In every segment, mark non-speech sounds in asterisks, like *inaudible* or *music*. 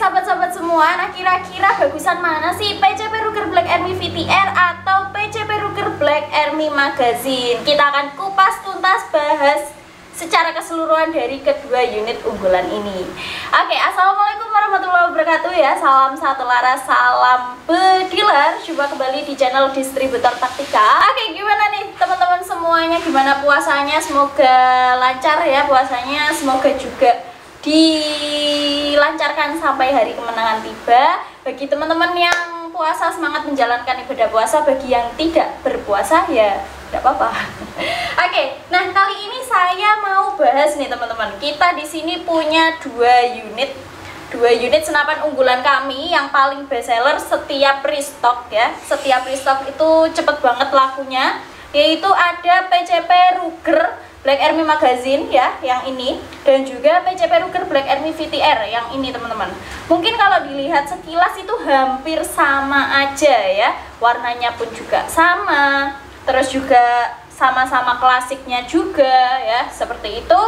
sahabat-sahabat semua, nah kira-kira bagusan mana sih PCP Ruger Black Army VTR atau PCP Ruger Black Army Magazine? Kita akan kupas tuntas bahas secara keseluruhan dari kedua unit unggulan ini. Oke, assalamualaikum warahmatullahi wabarakatuh ya. Salam satu laras, salam bediler. Coba kembali di channel distributor taktika. Oke, gimana nih teman-teman semuanya? Gimana puasanya? Semoga lancar ya puasanya. Semoga juga dilancarkan sampai hari kemenangan tiba. Bagi teman-teman yang puasa semangat menjalankan ibadah puasa. Bagi yang tidak berpuasa ya tidak apa-apa. *laughs* Oke nah kali ini saya mau bahas nih teman-teman. Kita di sini punya dua unit. Dua unit senapan unggulan kami. Yang paling best seller setiap restock ya. Setiap restock itu cepet banget lakunya. Yaitu ada PCP Ruger Black Army Magazine ya yang ini dan juga PCP Ruger Black Army VTR yang ini teman-teman. Mungkin kalau dilihat sekilas itu hampir sama aja ya warnanya pun juga sama. Terus juga sama-sama klasiknya juga ya seperti itu.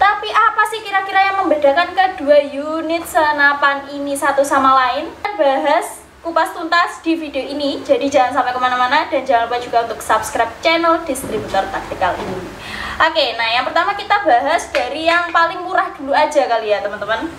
Tapi apa sih kira-kira yang membedakan kedua unit senapan ini satu sama lain? Bahas kupas tuntas di video ini. Jadi jangan sampai ke mana-mana dan jangan lupa juga untuk subscribe channel distributor taktikal ini Oke, nah yang pertama kita bahas dari yang paling murah dulu aja kali ya teman-teman.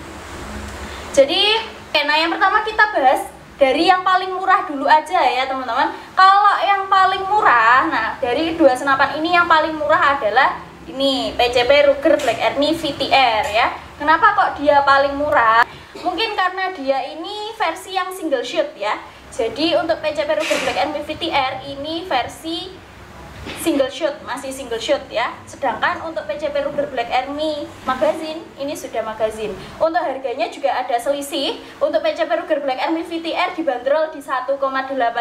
Jadi, oke, nah yang pertama kita bahas dari yang paling murah dulu aja ya teman-teman. Kalau yang paling murah, nah dari dua senapan ini yang paling murah adalah ini PCP Ruger Black Army VTR ya. Kenapa kok dia paling murah? Mungkin karena dia ini versi yang single shoot ya. Jadi untuk PCP Ruger Black Army VTR ini versi single shoot, masih single shoot ya. Sedangkan untuk PCP Ruger Black Army Magazine ini sudah magazine. Untuk harganya juga ada selisih. Untuk PCP Ruger Black Army VTR dibanderol di 1,8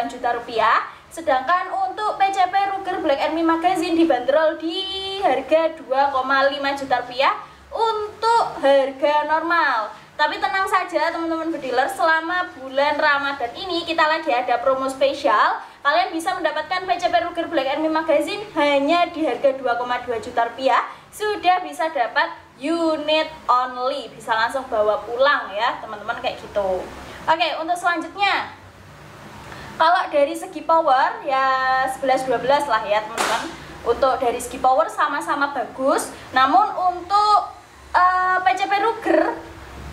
juta rupiah. Sedangkan untuk PCP Ruger Black Army Magazine dibanderol di harga 2,5 juta rupiah untuk harga normal. Tapi tenang saja teman-teman bediler, selama bulan Ramadan ini kita lagi ada promo spesial Kalian bisa mendapatkan PCP Ruger Black Army Magazine hanya di harga 2,2 juta rupiah. Sudah bisa dapat unit only, bisa langsung bawa pulang ya teman-teman kayak gitu. Oke, untuk selanjutnya kalau dari segi power ya 11-12 lah ya teman-teman. Untuk dari segi power sama-sama bagus, namun untuk uh, eh, PCP Ruger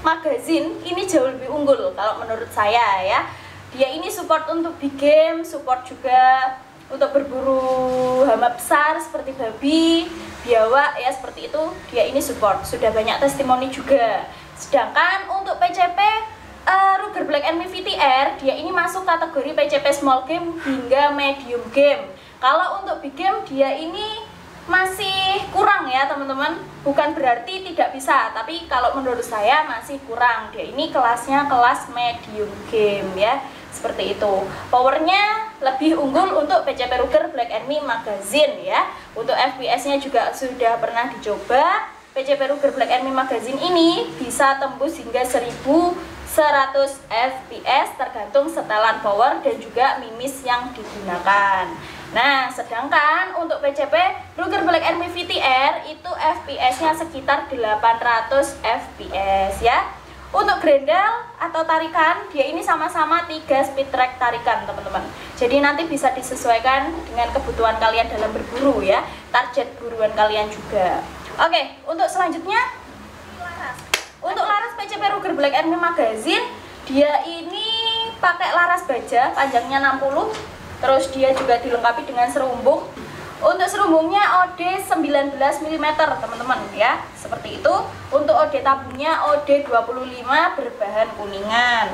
Magazine ini jauh lebih unggul kalau menurut saya ya dia ini support untuk big game support juga untuk berburu hama besar seperti babi biawak ya seperti itu. Dia ini support. Sudah banyak testimoni juga. Sedangkan untuk PCP uh, eh, Ruger Black Army VTR dia ini masuk kategori PCP small game hingga medium game. Kalau untuk big game dia ini masih kurang ya teman-teman. Bukan berarti tidak bisa tapi kalau menurut saya masih kurang. Dia ini kelasnya kelas medium game ya seperti itu. Powernya lebih unggul untuk PCP Ruger Black Army Magazine ya. Untuk FPS nya juga sudah pernah dicoba. PCP Ruger Black Army Magazine ini bisa tembus hingga 1100 fps tergantung setelan power dan juga mimis yang digunakan. Nah, sedangkan untuk PCP Ruger Black Army VTR itu FPS-nya sekitar 800 FPS ya. Untuk grendel atau tarikan, dia ini sama-sama 3 speed track tarikan, teman-teman. Jadi nanti bisa disesuaikan dengan kebutuhan kalian dalam berburu ya, target buruan kalian juga. Oke, untuk selanjutnya Untuk laras PCP Ruger Black Army Magazine, dia ini pakai laras baja, panjangnya 60 terus dia juga dilengkapi dengan serumbung untuk serumbungnya OD 19 mm teman-teman ya seperti itu untuk OD tabungnya OD 25 berbahan kuningan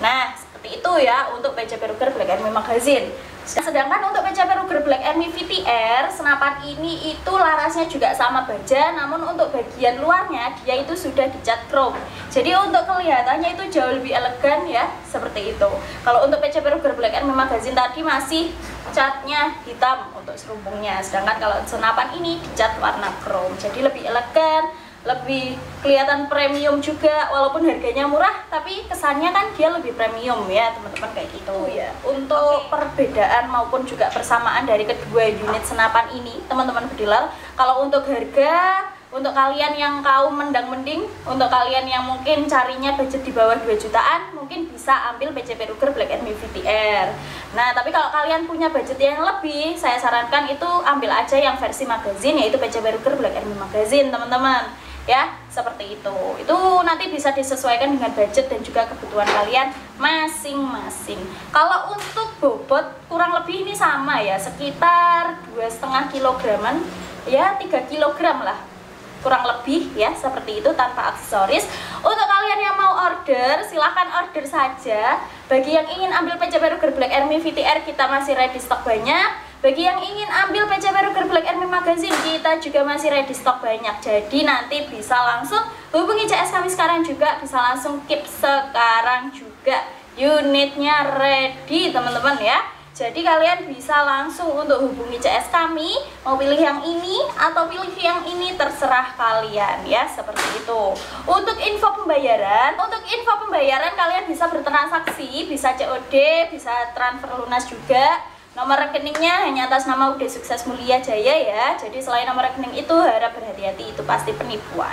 nah seperti itu ya untuk PCP Ruger Black Army Magazine Sedangkan untuk PCP Ruger Black Army VTR, senapan ini itu larasnya juga sama baja, namun untuk bagian luarnya dia itu sudah dicat chrome. Jadi untuk kelihatannya itu jauh lebih elegan ya, seperti itu. Kalau untuk PCP Ruger Black Army Magazine tadi masih catnya hitam untuk serumbungnya, sedangkan kalau senapan ini dicat warna chrome. Jadi lebih elegan, lebih kelihatan premium juga walaupun harganya murah tapi kesannya kan dia lebih premium ya teman-teman kayak gitu oh, ya untuk okay. perbedaan maupun juga persamaan dari kedua unit senapan ini teman-teman bediler kalau untuk harga untuk kalian yang kaum mendang mending untuk kalian yang mungkin carinya budget di bawah 2 jutaan mungkin bisa ambil PCP Ruger Black Army VTR nah tapi kalau kalian punya budget yang lebih saya sarankan itu ambil aja yang versi magazine yaitu PCP Ruger Black Army Magazine teman-teman. Ya seperti itu. Itu nanti bisa disesuaikan dengan budget dan juga kebutuhan kalian masing-masing. Kalau untuk bobot kurang lebih ini sama ya sekitar dua setengah kilograman ya 3 kilogram lah kurang lebih ya seperti itu tanpa aksesoris. Untuk kalian yang mau order silahkan order saja. Bagi yang ingin ambil PCP Ruger Black Army VTR kita masih ready stok banyak. Bagi yang ingin ambil PCP Ruger Black Army Magazine kita juga masih ready stok banyak. Jadi nanti bisa langsung hubungi CS kami sekarang juga. Bisa langsung keep sekarang juga unitnya ready teman-teman ya jadi kalian bisa langsung untuk hubungi CS kami, mau pilih yang ini atau pilih yang ini terserah kalian ya, seperti itu. Untuk info pembayaran, untuk info pembayaran kalian bisa bertransaksi, bisa COD, bisa transfer lunas juga. Nomor rekeningnya hanya atas nama Udah Sukses Mulia Jaya ya. Jadi selain nomor rekening itu harap berhati-hati itu pasti penipuan.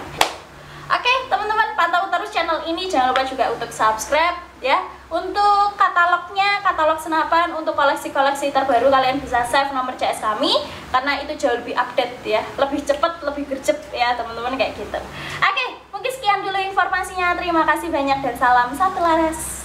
Oke, teman-teman pantau terus channel ini. Jangan lupa juga untuk subscribe ya. Untuk katalognya, katalog senapan untuk koleksi-koleksi terbaru kalian bisa save nomor CS kami karena itu jauh lebih update ya, lebih cepat, lebih gercep ya teman-teman kayak gitu. Oke, mungkin sekian dulu informasinya. Terima kasih banyak dan salam satu laras.